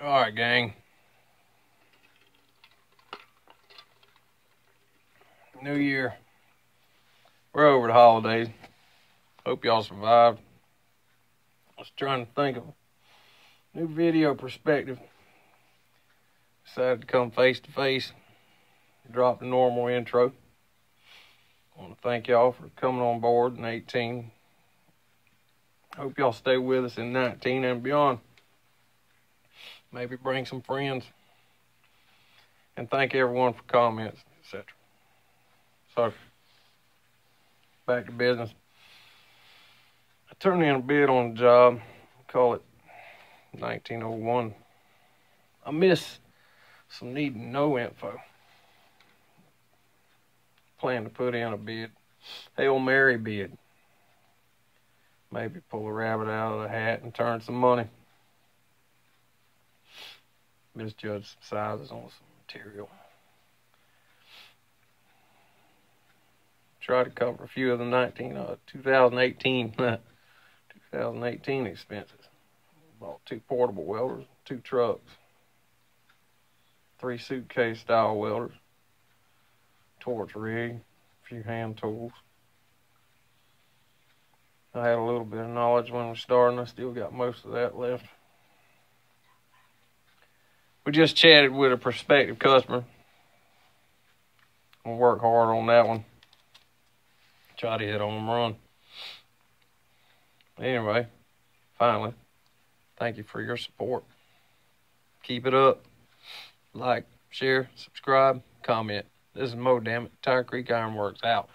All right, gang. New Year. We're over the holidays. Hope y'all survived. I was trying to think of a new video perspective. Decided to come face to face. Drop the normal intro. I want to thank y'all for coming on board in 18. Hope y'all stay with us in 19 and beyond. Maybe bring some friends. And thank everyone for comments, etc. So, back to business. I turned in a bid on a job, call it 1901. I miss some need no info. Plan to put in a bid, Hail Mary bid. Maybe pull a rabbit out of the hat and turn some money. Misjudge some sizes on some material. Try to cover a few of the 19, uh, 2018, 2018 expenses. Bought two portable welders, two trucks, three suitcase style welders, torch rig, a few hand tools. I had a little bit of knowledge when we started, I still got most of that left. We just chatted with a prospective customer. We'll work hard on that one. Try to hit on them run. Anyway, finally, thank you for your support. Keep it up. Like, share, subscribe, comment. This is Mo Dammit. Tired Creek Ironworks out.